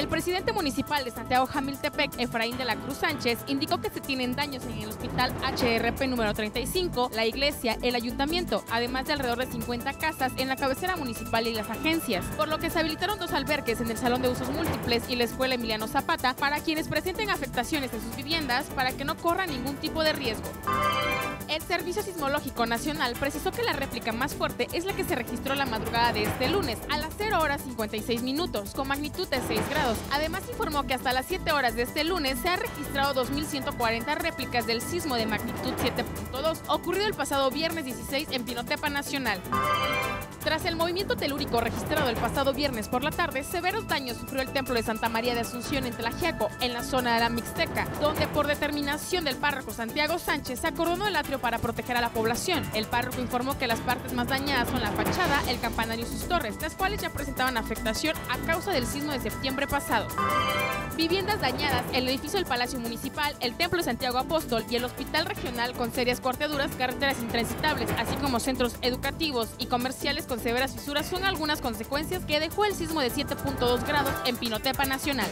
El presidente municipal de Santiago Jamiltepec, Efraín de la Cruz Sánchez, indicó que se tienen daños en el hospital HRP número 35, la iglesia, el ayuntamiento, además de alrededor de 50 casas en la cabecera municipal y las agencias, por lo que se habilitaron dos alberques en el salón de usos múltiples y la escuela Emiliano Zapata para quienes presenten afectaciones en sus viviendas para que no corran ningún tipo de riesgo. El Servicio Sismológico Nacional precisó que la réplica más fuerte es la que se registró la madrugada de este lunes a las 0 horas 56 minutos, con magnitud de 6 grados. Además informó que hasta las 7 horas de este lunes se ha registrado 2.140 réplicas del sismo de magnitud 7.2 ocurrido el pasado viernes 16 en Pinotepa Nacional. Tras el movimiento telúrico registrado el pasado viernes por la tarde, severos daños sufrió el templo de Santa María de Asunción en Tlajiaco, en la zona de la Mixteca, donde por determinación del párroco Santiago Sánchez se acordonó el atrio para proteger a la población. El párroco informó que las partes más dañadas son la fachada, el campanario y sus torres, las cuales ya presentaban afectación a causa del sismo de septiembre pasado. Viviendas dañadas, el edificio del Palacio Municipal, el Templo de Santiago Apóstol y el Hospital Regional con serias cortaduras, carreteras intransitables, así como centros educativos y comerciales con severas fisuras son algunas consecuencias que dejó el sismo de 7.2 grados en Pinotepa Nacional.